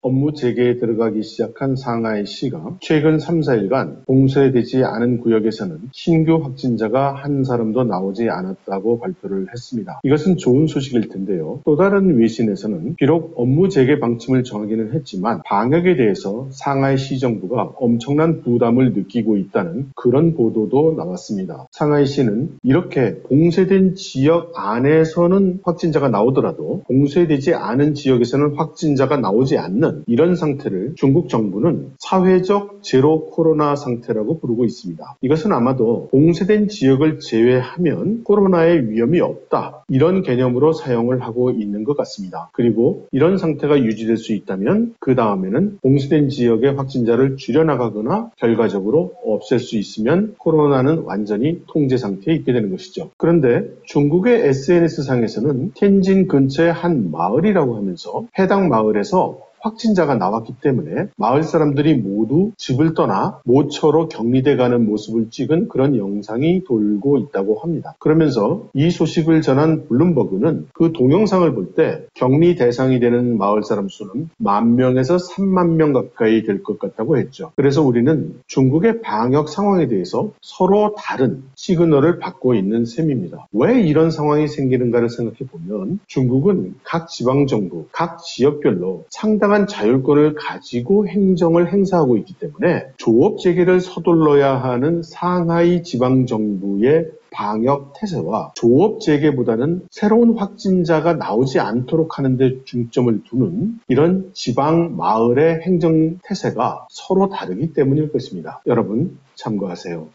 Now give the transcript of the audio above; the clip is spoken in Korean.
업무 재개에 들어가기 시작한 상하이시가 최근 3, 4일간 봉쇄되지 않은 구역에서는 신규 확진자가 한 사람도 나오지 않았다고 발표를 했습니다. 이것은 좋은 소식일 텐데요. 또 다른 외신에서는 비록 업무 재개 방침을 정하기는 했지만 방역에 대해서 상하이시 정부가 엄청난 부담을 느끼고 있다는 그런 보도도 나왔습니다. 상하이시는 이렇게 봉쇄된 지역 안에서는 확진자가 나오더라도 봉쇄되지 않은 지역에서는 확진자가 나오지 않는 있는 이런 상태를 중국 정부는 사회적 제로 코로나 상태라고 부르고 있습니다. 이것은 아마도 봉쇄된 지역을 제외하면 코로나의 위험이 없다. 이런 개념으로 사용을 하고 있는 것 같습니다. 그리고 이런 상태가 유지될 수 있다면 그 다음에는 봉쇄된 지역의 확진자를 줄여나가거나 결과적으로 없앨 수 있으면 코로나는 완전히 통제 상태에 있게 되는 것이죠. 그런데 중국의 SNS상에서는 텐진 근처의 한 마을이라고 하면서 해당 마을에서 확진자가 나왔기 때문에 마을 사람들이 모두 집을 떠나 모처로 격리돼 가는 모습을 찍은 그런 영상이 돌고 있다고 합니다. 그러면서 이 소식을 전한 블룸버그는 그 동영상을 볼 때 격리 대상이 되는 마을 사람 수는 만 명에서 3만 명 가까이 될 것 같다고 했죠. 그래서 우리는 중국의 방역 상황에 대해서 서로 다른 시그널을 받고 있는 셈입니다. 왜 이런 상황이 생기는가를 생각해 보면 중국은 각 지방 정부, 각 지역별로 상당 상당한 자율권을 가지고 행정을 행사하고 있기 때문에 조업 재개를 서둘러야 하는 상하이 지방정부의 방역 태세와 조업 재개보다는 새로운 확진자가 나오지 않도록 하는데 중점을 두는 이런 지방 마을의 행정 태세가 서로 다르기 때문일 것입니다. 여러분 참고하세요.